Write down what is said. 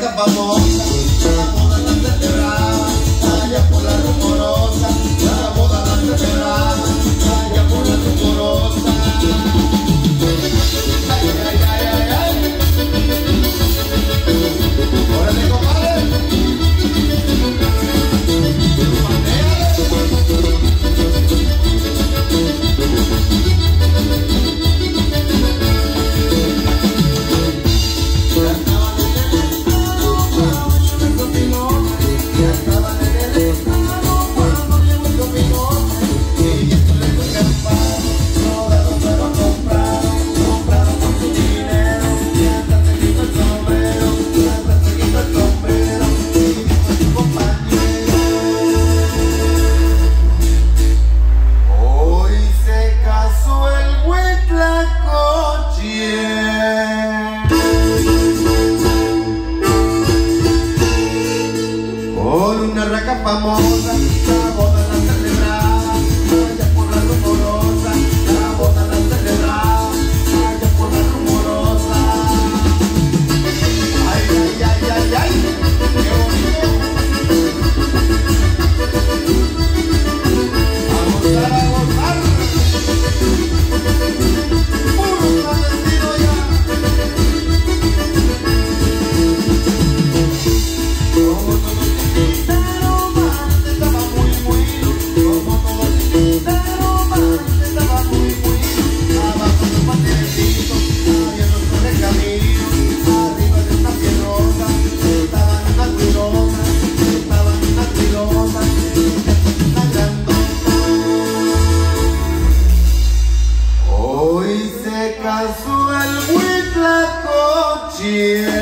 placas famosas, la moda por la Come. casual with la cochina.